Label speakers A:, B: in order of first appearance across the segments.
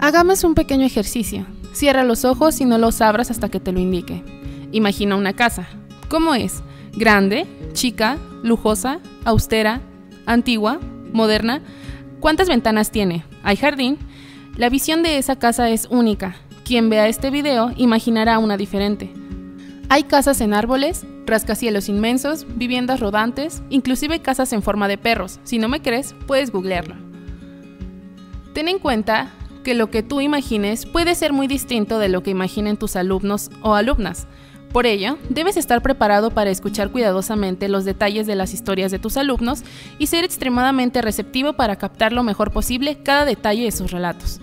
A: Hagamos un pequeño ejercicio. Cierra los ojos y no los abras hasta que te lo indique. Imagina una casa. ¿Cómo es? ¿Grande? ¿Chica? ¿Lujosa? ¿Austera? ¿Antigua? ¿Moderna? ¿Cuántas ventanas tiene? ¿Hay jardín? La visión de esa casa es única. Quien vea este video imaginará una diferente. Hay casas en árboles, rascacielos inmensos, viviendas rodantes, inclusive casas en forma de perros. Si no me crees, puedes googlearlo. Ten en cuenta que lo que tú imagines puede ser muy distinto de lo que imaginen tus alumnos o alumnas. Por ello, debes estar preparado para escuchar cuidadosamente los detalles de las historias de tus alumnos y ser extremadamente receptivo para captar lo mejor posible cada detalle de sus relatos.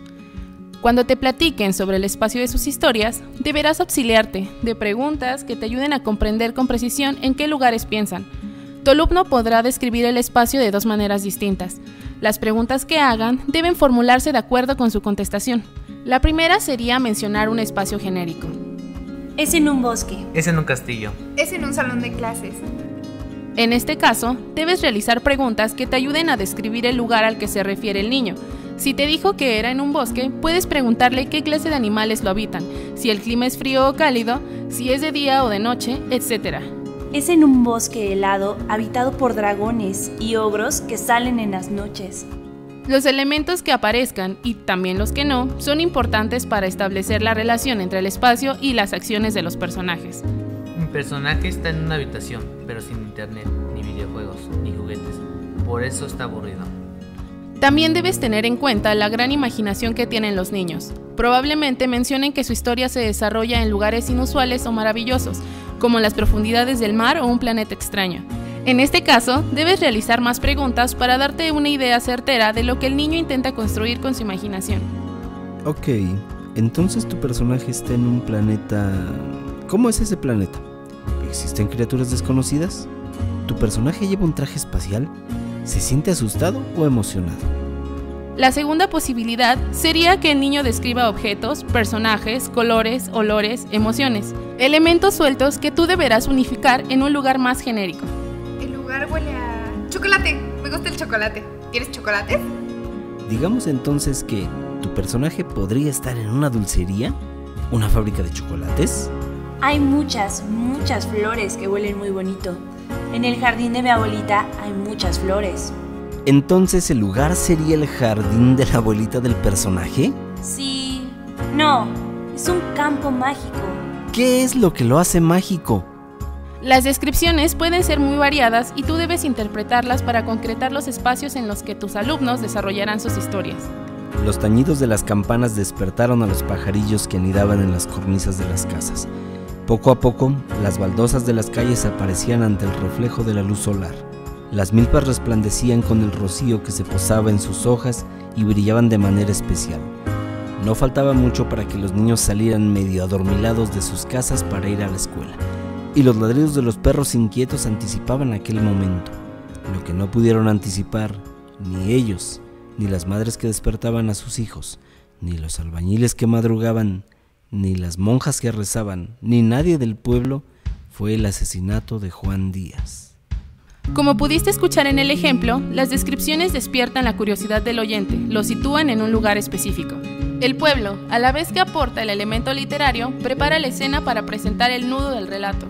A: Cuando te platiquen sobre el espacio de sus historias, deberás auxiliarte de preguntas que te ayuden a comprender con precisión en qué lugares piensan. Tu alumno podrá describir el espacio de dos maneras distintas. Las preguntas que hagan deben formularse de acuerdo con su contestación. La primera sería mencionar un espacio genérico.
B: Es en un bosque.
C: Es en un castillo.
D: Es en un salón de clases.
A: En este caso, debes realizar preguntas que te ayuden a describir el lugar al que se refiere el niño. Si te dijo que era en un bosque, puedes preguntarle qué clase de animales lo habitan, si el clima es frío o cálido, si es de día o de noche, etc.
B: Es en un bosque helado habitado por dragones y ogros que salen en las noches.
A: Los elementos que aparezcan, y también los que no, son importantes para establecer la relación entre el espacio y las acciones de los personajes.
C: Mi personaje está en una habitación, pero sin internet, ni videojuegos, ni juguetes. Por eso está aburrido.
A: También debes tener en cuenta la gran imaginación que tienen los niños. Probablemente mencionen que su historia se desarrolla en lugares inusuales o maravillosos, como las profundidades del mar o un planeta extraño. En este caso, debes realizar más preguntas para darte una idea certera de lo que el niño intenta construir con su imaginación.
E: Ok, entonces tu personaje está en un planeta... ¿Cómo es ese planeta? ¿Existen criaturas desconocidas? ¿Tu personaje lleva un traje espacial? ¿Se siente asustado o emocionado?
A: La segunda posibilidad sería que el niño describa objetos, personajes, colores, olores, emociones, elementos sueltos que tú deberás unificar en un lugar más genérico
D: huele a chocolate. Me gusta el chocolate. ¿Quieres chocolate?
E: Digamos entonces que tu personaje podría estar en una dulcería, una fábrica de chocolates.
B: Hay muchas, muchas flores que huelen muy bonito. En el jardín de mi abuelita hay muchas flores.
E: Entonces el lugar sería el jardín de la abuelita del personaje?
B: Sí. No, es un campo mágico.
E: ¿Qué es lo que lo hace mágico?
A: Las descripciones pueden ser muy variadas y tú debes interpretarlas para concretar los espacios en los que tus alumnos desarrollarán sus historias.
E: Los tañidos de las campanas despertaron a los pajarillos que anidaban en las cornisas de las casas. Poco a poco, las baldosas de las calles aparecían ante el reflejo de la luz solar. Las milpas resplandecían con el rocío que se posaba en sus hojas y brillaban de manera especial. No faltaba mucho para que los niños salieran medio adormilados de sus casas para ir a la escuela y los ladridos de los perros inquietos anticipaban aquel momento. Lo que no pudieron anticipar, ni ellos, ni las madres que despertaban a sus hijos, ni los albañiles que madrugaban, ni las monjas que rezaban, ni nadie del pueblo, fue el asesinato de Juan Díaz.
A: Como pudiste escuchar en el ejemplo, las descripciones despiertan la curiosidad del oyente, lo sitúan en un lugar específico. El pueblo, a la vez que aporta el elemento literario, prepara la escena para presentar el nudo del relato.